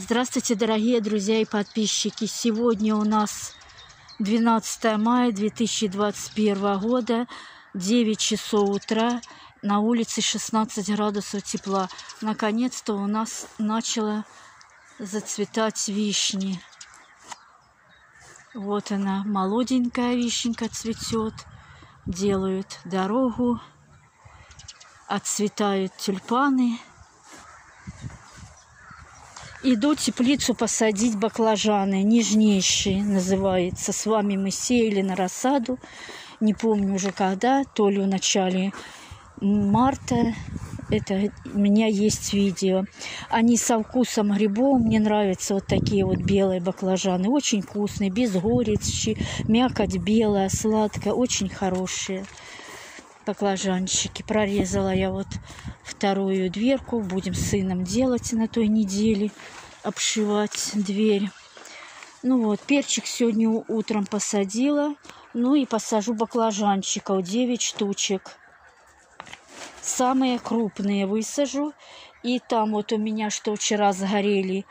Здравствуйте, дорогие друзья и подписчики! Сегодня у нас 12 мая 2021 года, 9 часов утра, на улице 16 градусов тепла. Наконец-то у нас начала зацветать вишни. Вот она, молоденькая вишенка цветет, делают дорогу, отцветают тюльпаны – Иду теплицу посадить баклажаны, нежнейшие называется. С вами мы сеяли на рассаду, не помню уже когда, то ли в начале марта. Это у меня есть видео. Они со вкусом грибов. Мне нравятся вот такие вот белые баклажаны. Очень вкусные, без горечи, мякоть белая, сладкая, очень хорошие баклажанчики. Прорезала я вот вторую дверку. Будем с сыном делать на той неделе. Обшивать дверь. Ну вот, перчик сегодня утром посадила. Ну и посажу баклажанчиков. 9 штучек. Самые крупные высажу. И там вот у меня, что вчера сгорели,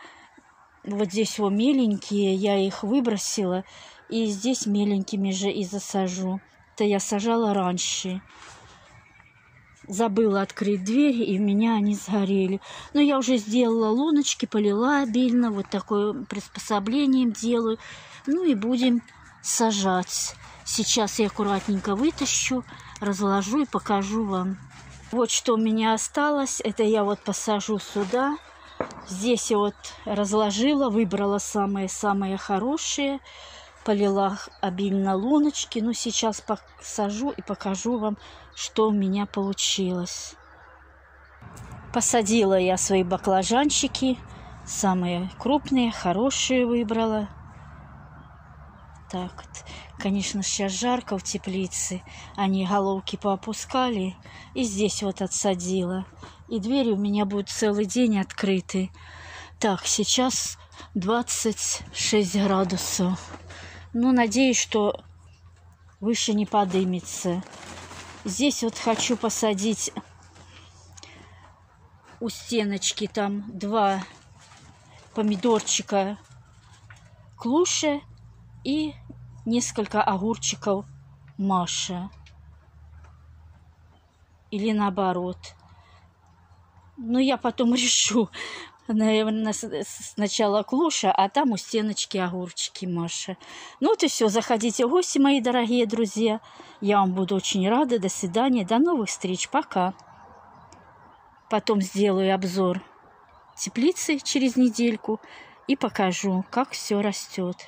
вот здесь вот меленькие, я их выбросила. И здесь меленькими же и засажу это я сажала раньше. Забыла открыть дверь, и у меня они сгорели. Но я уже сделала луночки, полила обильно, вот такое приспособлением делаю. Ну и будем сажать. Сейчас я аккуратненько вытащу, разложу и покажу вам. Вот что у меня осталось. Это я вот посажу сюда. Здесь я вот разложила, выбрала самые-самые хорошие полила обильно луночки. Ну, сейчас посажу и покажу вам, что у меня получилось. Посадила я свои баклажанчики. Самые крупные, хорошие выбрала. Так. Конечно, сейчас жарко в теплице. Они головки поопускали. И здесь вот отсадила. И двери у меня будут целый день открыты. Так, сейчас 26 градусов. Ну, надеюсь, что выше не подымется. Здесь вот хочу посадить у стеночки там два помидорчика клуша и несколько огурчиков Маша. Или наоборот. Но я потом решу, наверное, сначала клуша, а там у стеночки огурчики Маша. Ну вот и все, заходите в гости, мои дорогие друзья. Я вам буду очень рада. До свидания, до новых встреч, пока. Потом сделаю обзор теплицы через недельку и покажу, как все растет.